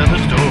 The story.